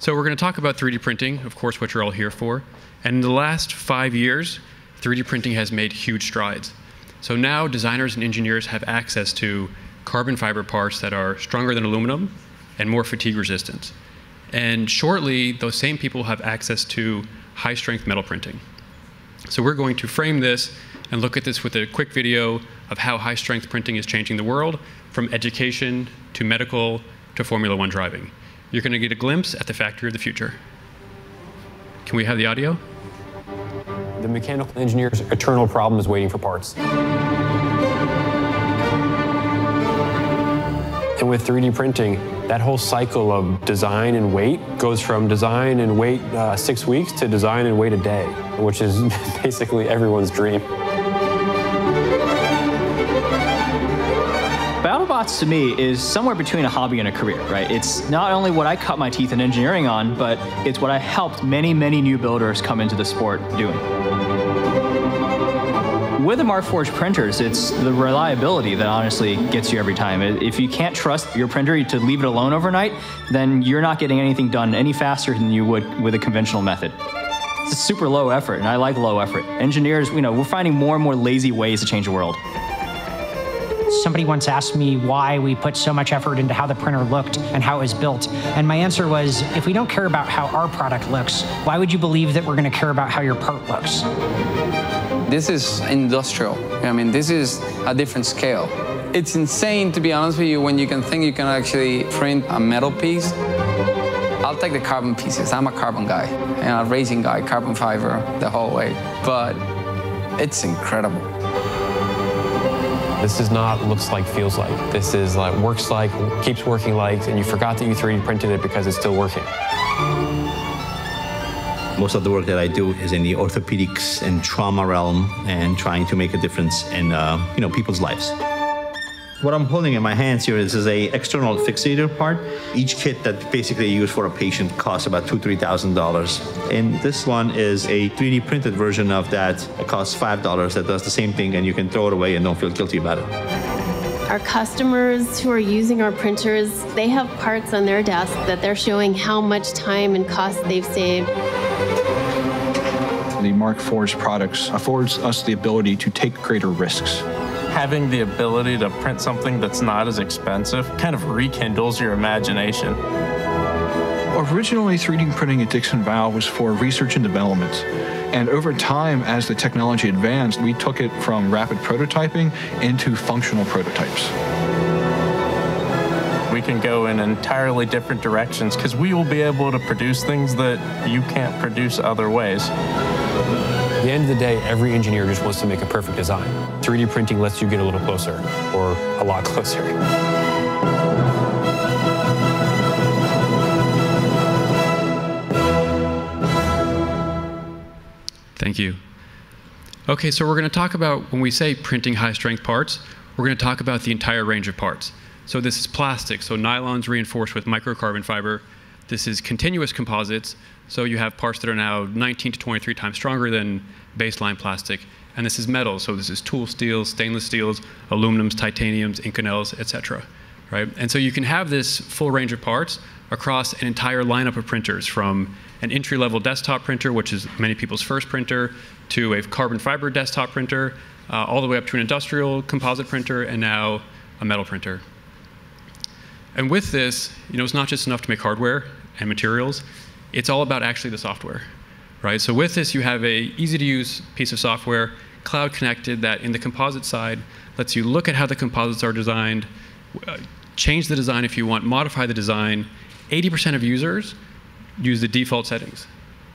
So we're going to talk about 3D printing, of course, what you're all here for. And in the last five years, 3D printing has made huge strides. So now designers and engineers have access to carbon fiber parts that are stronger than aluminum and more fatigue resistant. And shortly, those same people have access to high strength metal printing. So we're going to frame this and look at this with a quick video of how high strength printing is changing the world from education to medical to Formula One driving. You're going to get a glimpse at the factory of the future. Can we have the audio? The mechanical engineer's eternal problem is waiting for parts. And with 3D printing, that whole cycle of design and wait goes from design and wait uh, six weeks to design and wait a day, which is basically everyone's dream. BattleBots to me is somewhere between a hobby and a career, right? It's not only what I cut my teeth in engineering on, but it's what I helped many, many new builders come into the sport doing. With the Markforged printers, it's the reliability that honestly gets you every time. If you can't trust your printer to leave it alone overnight, then you're not getting anything done any faster than you would with a conventional method. It's a super low effort, and I like low effort. Engineers, you know, we're finding more and more lazy ways to change the world. Somebody once asked me why we put so much effort into how the printer looked and how it was built. And my answer was if we don't care about how our product looks, why would you believe that we're going to care about how your part looks? This is industrial. I mean, this is a different scale. It's insane, to be honest with you, when you can think you can actually print a metal piece. I'll take the carbon pieces. I'm a carbon guy, and a racing guy, carbon fiber the whole way. But it's incredible. This is not looks like, feels like. This is like works like, keeps working like, and you forgot that you 3D printed it because it's still working. Most of the work that I do is in the orthopedics and trauma realm and trying to make a difference in uh, you know people's lives. What I'm holding in my hands here is, is a external fixator part. Each kit that basically used for a patient costs about two, three thousand dollars. And this one is a 3D printed version of that. It costs five dollars. That does the same thing, and you can throw it away and don't feel guilty about it. Our customers who are using our printers, they have parts on their desk that they're showing how much time and cost they've saved. The Mark Markforged products affords us the ability to take greater risks. Having the ability to print something that's not as expensive kind of rekindles your imagination. Originally, 3D printing at Dixon Valve was for research and development. And over time, as the technology advanced, we took it from rapid prototyping into functional prototypes. We can go in entirely different directions because we will be able to produce things that you can't produce other ways. At the end of the day, every engineer just wants to make a perfect design. 3D printing lets you get a little closer, or a lot closer. Thank you. Okay, so we're going to talk about when we say printing high strength parts, we're going to talk about the entire range of parts. So this is plastic, so nylon's reinforced with microcarbon fiber. This is continuous composites, so you have parts that are now 19 to 23 times stronger than baseline plastic. And this is metal, so this is tool steels, stainless steels, aluminums, titaniums, Inconels, etc. Right? And so you can have this full range of parts across an entire lineup of printers from an entry-level desktop printer, which is many people's first printer, to a carbon fiber desktop printer, uh, all the way up to an industrial composite printer, and now a metal printer. And with this, you know, it's not just enough to make hardware and materials, it's all about actually the software, right? So with this, you have a easy-to-use piece of software, cloud connected, that in the composite side lets you look at how the composites are designed, uh, change the design if you want, modify the design. 80% of users use the default settings.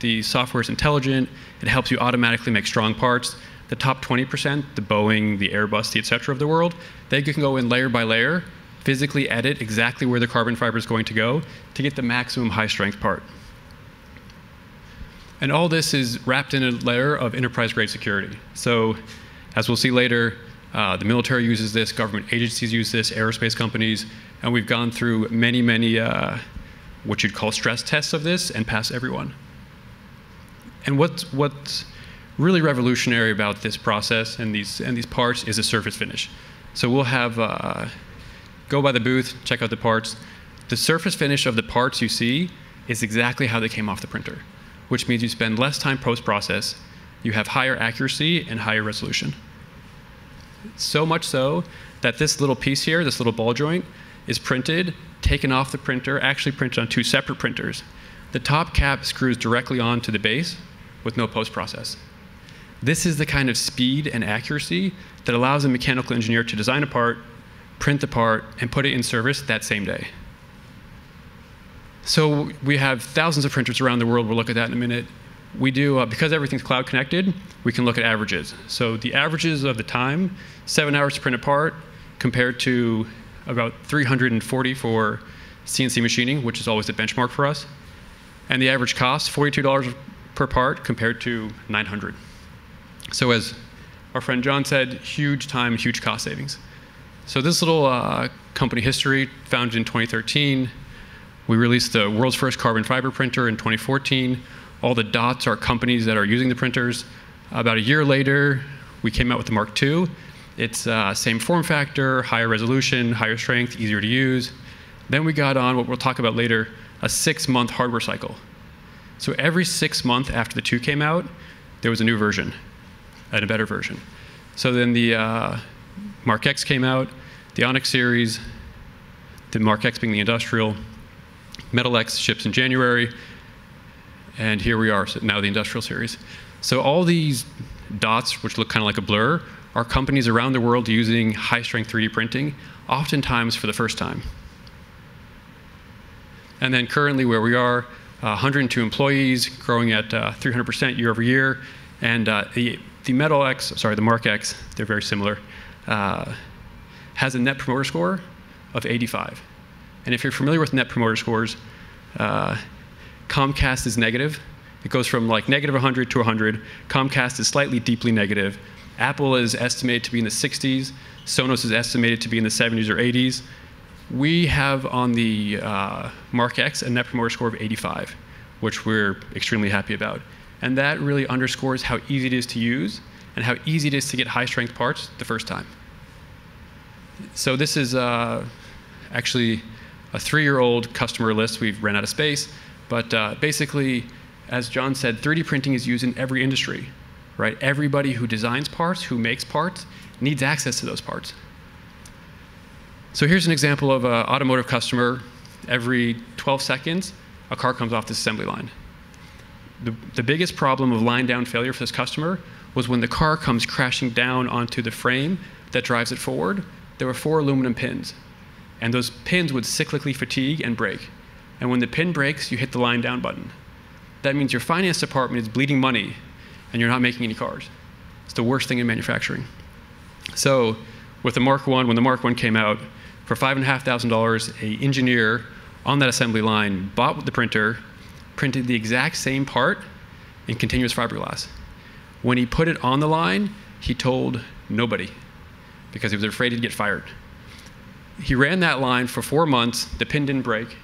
The software is intelligent. It helps you automatically make strong parts. The top 20%, the Boeing, the Airbus, the et cetera of the world, they can go in layer by layer, physically edit exactly where the carbon fiber is going to go to get the maximum high strength part. And all this is wrapped in a layer of enterprise grade security. So, as we'll see later, uh, the military uses this, government agencies use this, aerospace companies, and we've gone through many, many uh, what you'd call stress tests of this and pass everyone. And what's, what's really revolutionary about this process and these, and these parts is the surface finish. So we'll have, uh, go by the booth, check out the parts. The surface finish of the parts you see is exactly how they came off the printer, which means you spend less time post-process, you have higher accuracy and higher resolution. So much so that this little piece here, this little ball joint, is printed, taken off the printer, actually printed on two separate printers. The top cap screws directly onto the base with no post-process. This is the kind of speed and accuracy that allows a mechanical engineer to design a part, print the part, and put it in service that same day. So we have thousands of printers around the world. We'll look at that in a minute. We do, uh, because everything's cloud connected, we can look at averages. So the averages of the time, seven hours to print a part, compared to about 340 for CNC machining, which is always the benchmark for us. And the average cost, $42 per part compared to 900. So as our friend John said, huge time, huge cost savings. So this little uh, company history, founded in 2013, we released the world's first carbon fiber printer in 2014. All the dots are companies that are using the printers. About a year later, we came out with the Mark II. It's uh, same form factor, higher resolution, higher strength, easier to use. Then we got on what we'll talk about later, a six-month hardware cycle. So every six months after the 2 came out, there was a new version and a better version. So then the uh, Mark X came out, the Onyx series, the Mark X being the industrial, Metal X ships in January, and here we are, so now the industrial series. So all these dots, which look kind of like a blur, are companies around the world using high-strength 3D printing, oftentimes for the first time. And then currently where we are, uh, 102 employees, growing at 300% uh, year over year, and uh, the, the Metal X, sorry, the Mark X, they're very similar, uh, has a net promoter score of 85. And if you're familiar with net promoter scores, uh, Comcast is negative. It goes from like negative 100 to 100. Comcast is slightly deeply negative. Apple is estimated to be in the 60s. Sonos is estimated to be in the 70s or 80s. We have on the uh, Mark X a net promoter score of 85, which we're extremely happy about. And that really underscores how easy it is to use and how easy it is to get high strength parts the first time. So this is uh, actually a three-year-old customer list. We've ran out of space, but uh, basically, as John said, 3D printing is used in every industry, right? Everybody who designs parts, who makes parts, needs access to those parts. So here's an example of an automotive customer. Every 12 seconds, a car comes off the assembly line. The, the biggest problem of line down failure for this customer was when the car comes crashing down onto the frame that drives it forward, there were four aluminum pins and those pins would cyclically fatigue and break. And when the pin breaks, you hit the line down button. That means your finance department is bleeding money and you're not making any cars. It's the worst thing in manufacturing. So with the Mark I, when the Mark I came out, for $5,500, a engineer on that assembly line bought the printer, printed the exact same part in continuous fiberglass. When he put it on the line, he told nobody because he was afraid he'd get fired. He ran that line for four months. The pin didn't break.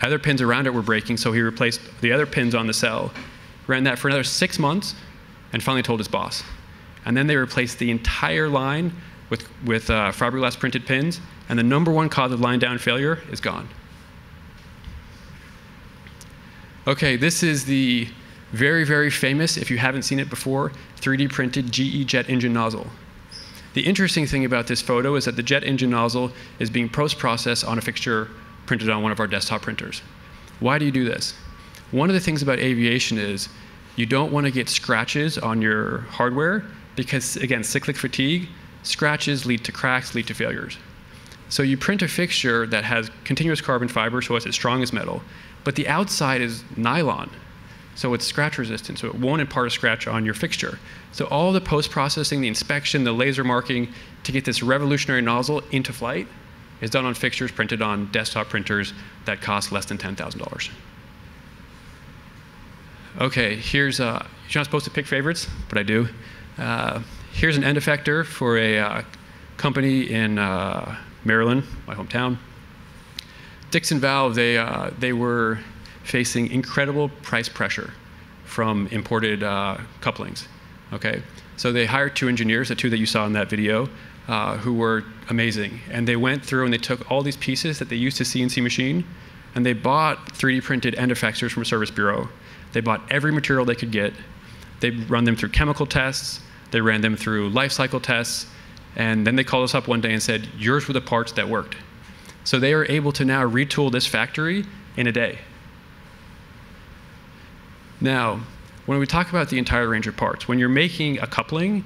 Other pins around it were breaking, so he replaced the other pins on the cell. Ran that for another six months, and finally told his boss. And then they replaced the entire line with, with uh, fiberglass printed pins, and the number one cause of line down failure is gone. Okay, this is the very, very famous, if you haven't seen it before, 3D printed GE jet engine nozzle. The interesting thing about this photo is that the jet engine nozzle is being post-processed on a fixture printed on one of our desktop printers. Why do you do this? One of the things about aviation is you don't want to get scratches on your hardware because, again, cyclic fatigue, scratches lead to cracks, lead to failures. So you print a fixture that has continuous carbon fiber, so it's as strong as metal, but the outside is nylon. So it's scratch resistant, so it won't impart a scratch on your fixture. So all the post-processing, the inspection, the laser marking to get this revolutionary nozzle into flight is done on fixtures printed on desktop printers that cost less than $10,000. Okay, here's, uh, you're not supposed to pick favorites, but I do. Uh, here's an end effector for a uh, company in uh, Maryland, my hometown. Dixon Valve, they, uh, they were facing incredible price pressure from imported uh, couplings. Okay, so they hired two engineers, the two that you saw in that video, uh, who were amazing, and they went through and they took all these pieces that they used to CNC machine, and they bought 3D printed end effectors from a service bureau. They bought every material they could get. They run them through chemical tests. They ran them through life cycle tests. And then they called us up one day and said, yours were the parts that worked. So they are able to now retool this factory in a day. Now, when we talk about the entire range of parts, when you're making a coupling,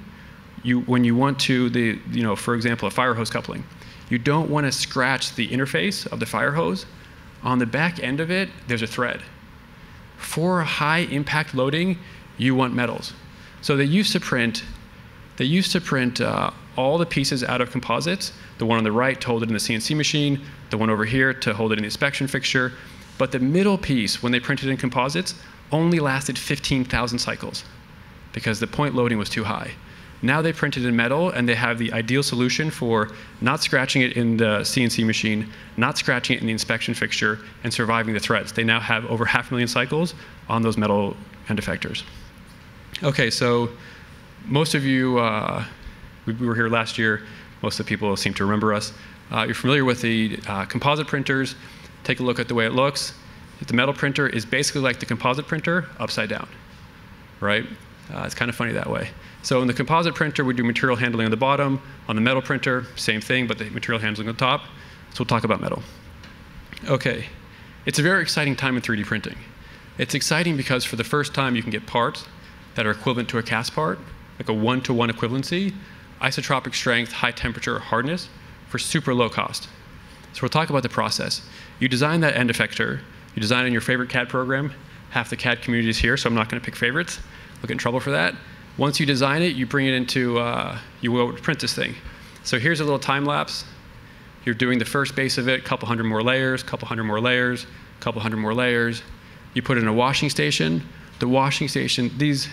you, when you want to, the, you know, for example, a fire hose coupling, you don't want to scratch the interface of the fire hose. On the back end of it, there's a thread. For high impact loading, you want metals. So they used to print, they used to print uh, all the pieces out of composites. The one on the right to hold it in the CNC machine, the one over here to hold it in the inspection fixture. But the middle piece, when they printed in composites, only lasted 15,000 cycles because the point loading was too high. Now they print it in metal and they have the ideal solution for not scratching it in the CNC machine, not scratching it in the inspection fixture, and surviving the threats. They now have over half a million cycles on those metal end effectors. Okay, so most of you, uh, we were here last year. Most of the people seem to remember us. Uh, you're familiar with the uh, composite printers. Take a look at the way it looks. The metal printer is basically like the composite printer upside down, right? Uh, it's kind of funny that way. So in the composite printer, we do material handling on the bottom. On the metal printer, same thing, but the material handling on top. So we'll talk about metal. Okay, it's a very exciting time in 3D printing. It's exciting because for the first time, you can get parts that are equivalent to a cast part, like a one-to-one -one equivalency, isotropic strength, high temperature, hardness, for super low cost. So we'll talk about the process. You design that end effector, you design in your favorite CAD program. Half the CAD community is here, so I'm not going to pick favorites. We'll get in trouble for that. Once you design it, you bring it into, uh, you will print this thing. So here's a little time lapse. You're doing the first base of it, a couple hundred more layers, couple hundred more layers, couple hundred more layers. You put it in a washing station. The washing station, these,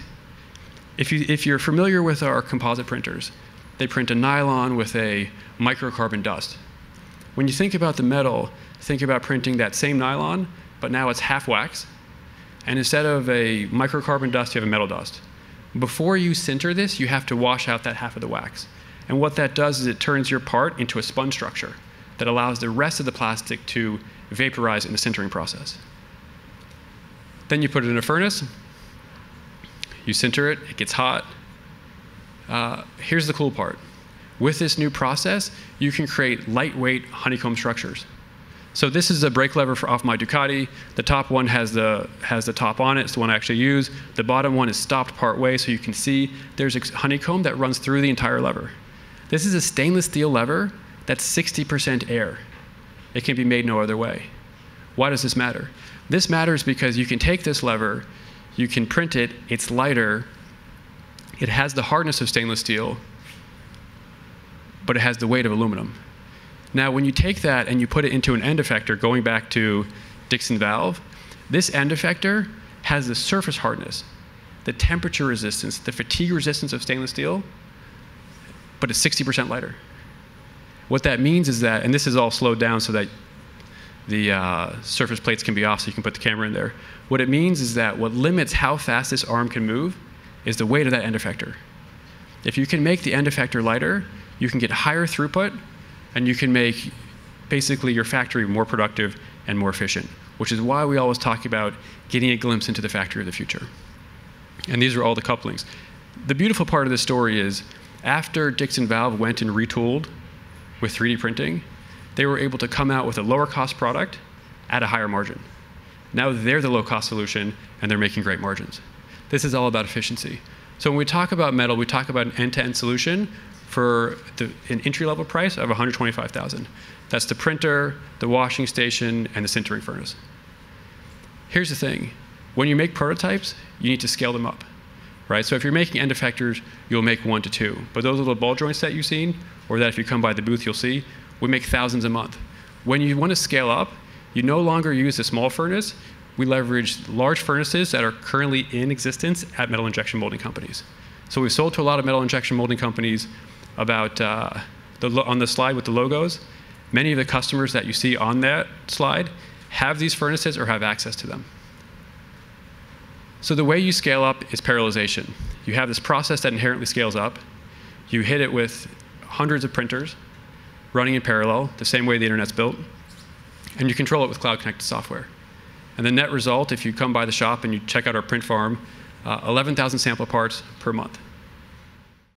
if, you, if you're familiar with our composite printers, they print a nylon with a microcarbon dust. When you think about the metal, think about printing that same nylon but now it's half wax. And instead of a microcarbon dust, you have a metal dust. Before you sinter this, you have to wash out that half of the wax. And what that does is it turns your part into a sponge structure that allows the rest of the plastic to vaporize in the sintering process. Then you put it in a furnace, you sinter it, it gets hot. Uh, here's the cool part. With this new process, you can create lightweight honeycomb structures. So this is a brake lever for, off my Ducati. The top one has the, has the top on it. It's the one I actually use. The bottom one is stopped part way, so you can see there's a honeycomb that runs through the entire lever. This is a stainless steel lever that's 60% air. It can be made no other way. Why does this matter? This matters because you can take this lever, you can print it, it's lighter, it has the hardness of stainless steel, but it has the weight of aluminum. Now, when you take that and you put it into an end effector, going back to Dixon valve, this end effector has the surface hardness, the temperature resistance, the fatigue resistance of stainless steel, but it's 60% lighter. What that means is that, and this is all slowed down so that the uh, surface plates can be off so you can put the camera in there. What it means is that what limits how fast this arm can move is the weight of that end effector. If you can make the end effector lighter, you can get higher throughput and you can make basically your factory more productive and more efficient, which is why we always talk about getting a glimpse into the factory of the future. And these are all the couplings. The beautiful part of this story is after Dixon Valve went and retooled with 3D printing, they were able to come out with a lower cost product at a higher margin. Now they're the low cost solution and they're making great margins. This is all about efficiency. So when we talk about metal, we talk about an end-to-end solution for the, an entry-level price of 125,000. That's the printer, the washing station, and the sintering furnace. Here's the thing. When you make prototypes, you need to scale them up. Right? So if you're making end effectors, you'll make one to two. But those little ball joints that you've seen, or that if you come by the booth you'll see, we make thousands a month. When you want to scale up, you no longer use a small furnace. We leverage large furnaces that are currently in existence at metal injection molding companies. So we've sold to a lot of metal injection molding companies about uh, the, on the slide with the logos. Many of the customers that you see on that slide have these furnaces or have access to them. So the way you scale up is parallelization. You have this process that inherently scales up. You hit it with hundreds of printers running in parallel, the same way the internet's built. and you control it with cloud connected software. And the net result, if you come by the shop and you check out our print farm, uh, 11,000 sample parts per month.